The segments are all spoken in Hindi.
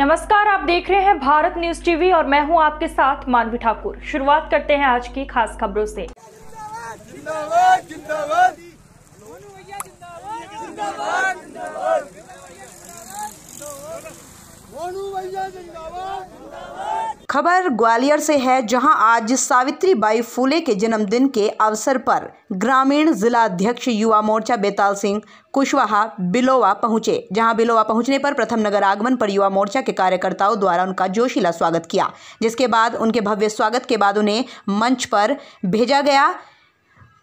नमस्कार, आप देख रहे हैं भारत न्यूज़ टीवी और मैं हूँ आपके साथ मानवी ठाकुर। शुरुआत करते हैं आज की खास खबरों से। खबर ग्वालियर से है, जहाँ आज सावित्री बाई फूले के जन्मदिन के अवसर पर ग्रामीण जिला अध्यक्ष युवा मोर्चा बेताल सिंह कुशवाहा बिलोवा पहुँचे। जहाँ बिलोवा पहुँचने पर प्रथम नगर आगमन पर युवा मोर्चा के कार्यकर्ताओं द्वारा उनका जोशीला स्वागत किया, जिसके बाद उनके भव्य स्वागत के बाद उन्हें मंच पर भेजा गया।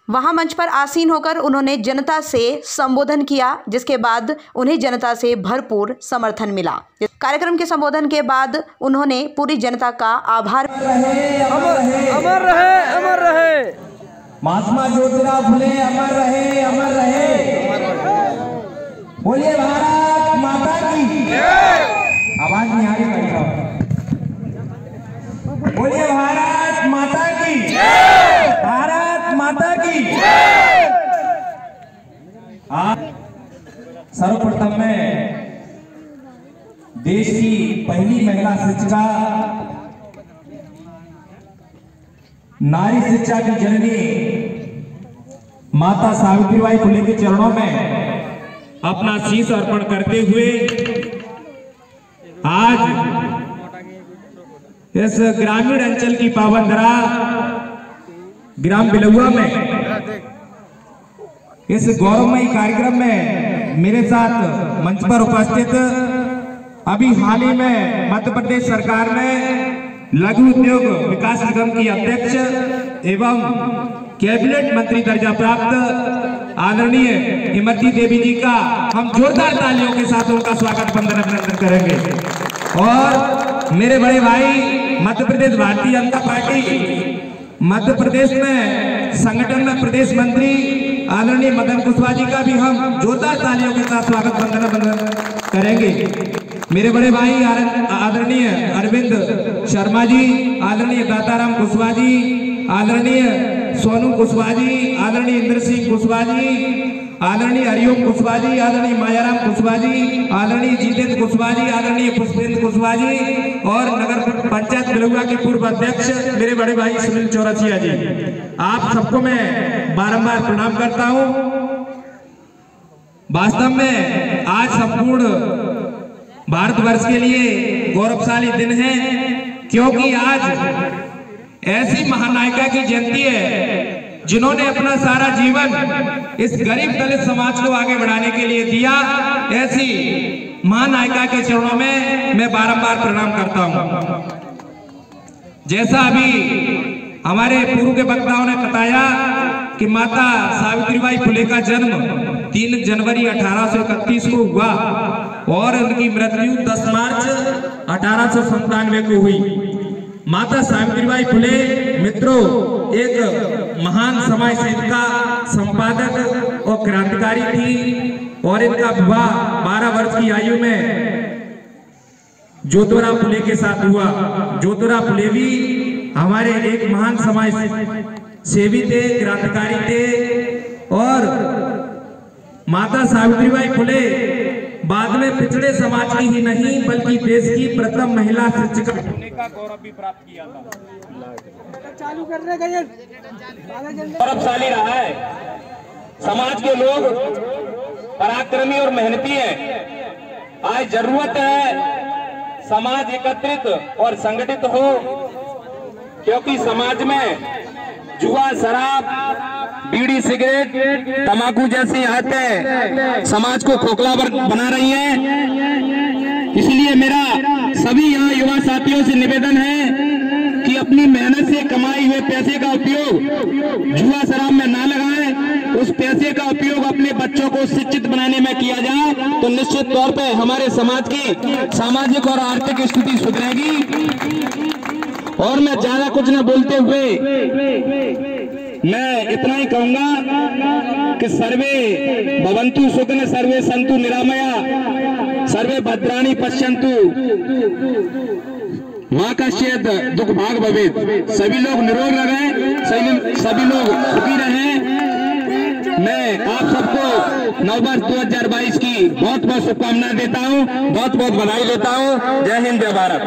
वहाँ मंच पर आसीन होकर उन्होंने जनता से संबोधन किया जिसके बाद उन्हें जनता से भरपूर समर्थन मिला। कार्यक्रम के संबोधन के बाद उन्होंने पूरी जनता का आभार। अमर रहे अमर रहे महात्मा ज्योतिराव फुले अमर रहे अमर रहे। बोलिए भारत माता की आवाज़ नहीं आ रही भाई साहब बोलिए भारत माता की भारत माता की आज सर्वप्रथम मैं देश की पहली महिला शिक्षिका, नारी शिक्षा की जननी माता सावित्रीबाई फुले के चरणों में अपना शीश अर्पण करते हुए आज इस ग्रामीण अंचल की पावन धरा ग्राम बिलुआ में, इस गौरवमयी कार्यक्रम में मेरे साथ मंच पर उपस्थित अभी हाल ही में मध्य प्रदेश सरकार ने लघु उद्योग विकास निगम की अध्यक्ष एवं कैबिनेट मंत्री दर्जा प्राप्त आदरणीय हिमती देवी जी का हम जोरदार तालियों के साथ उनका स्वागत बंदन अभिनंदन करेंगे। और मेरे बड़े भाई, मध्य प्रदेश भारतीय जनता पार्टी, मध्य प्रदेश में संगठन में प्रदेश मंत्री आदरणीय मदन कुशवाहा जी का भी हम जोरदार तालियों के साथ स्वागत बंदन बंदन करेंगे। मेरे बड़े भाई आदरणीय अरविंद शर्मा जी, आदरणीय दाताराम कुशवाहा जी, आदरणीय सोनू कुशवाहा जी, आदरणीय इंद्र सिंह कुशवाहा जी, आदरणीय हरिओम कुशवाहा जी, आदरणीय मायाराम कुशवाहा जी, आदरणीय जितेंद्र कुशवाहा जी, आदरणीय पुष्पेंद्र कुशवाहा जी और नगर पंचायत बिलुआ के पूर्व अध्यक्ष मेरे बड़े भाई सुनील चौरसिया जी। आप सबको मैं बारंबार प्रणाम करता हूँ। वास्तव में आज संपूर्ण भारतवर्ष के लिए गौरवशाली दिन है, क्योंकि आज ऐसी महानायिका की जयंती है, जिन्होंने अपना सारा जीवन इस गरीब दलित समाज को आगे बढ़ाने के लिए दिया। ऐसी महानायिका के चरणों में मैं बारंबार प्रणाम करता हूँ। जैसा अभी हमारे पूर्व के वक्ताओं ने बताया कि माता सावित्रीबाई फुले का जन्म 3 जनवरी अठारह सौ इकतीस को हुआ और उनकी मृत्यु 10 मार्च अठारह को हुई। माता सावित्रीबाई फुले, मित्रों, एक महान समाज सेविका संपादक और क्रांतिकारी थी और इनका विवाह 12 वर्ष की आयु में ज्योतिराव फुले के साथ हुआ। ज्योतिराव फुले भी हमारे एक महान समाज सेवी थे क्रांतिकारी थे और माता सावित्रीबाई फुले बाद में पिछड़े समाज की ही नहीं बल्कि देश की प्रथम महिला शिक्षिका। होने का गौरव भी प्राप्त किया था। चालू कर रहे गौरवशाली रहा है। समाज के लोग पराक्रमी और मेहनती हैं। आज ज़रूरत है समाज एकत्रित और संगठित हो क्योंकि समाज में जुआ, शराब, बीड़ी, सिगरेट, तंबाकू जैसी आदतें समाज को खोखला बना रही हैं। इसलिए मेरा सभी यहाँ युवा साथियों से निवेदन है कि अपनी मेहनत से कमाए हुए पैसे का उपयोग जुआ, शराब में ना लगाएँ। उस पैसे का उपयोग अपने बच्चों को शिक्षित बनाने में किया जाए तो निश्चित तौर पर हमारे समाज की सामाजिक और आर्थिक स्थिति सुधरेगी। और मैं ज़्यादा कुछ न बोलते हुए मैं इतना ही कहूँगा कि सर्वे भवंतु सुखन सर्वे संतु निरामया, सर्वे भद्राणी पश्यंतु माँ का शेद दुख भाग भवेद। सभी लोग निरोग रहे, सभी सभी लोग सुखी रहे। मैं आप सबको नववर्ष 2022 की बहुत बहुत शुभकामनाएँ देता हूँ, बहुत बहुत बधाई देता हूँ। जय हिंद, जय भारत।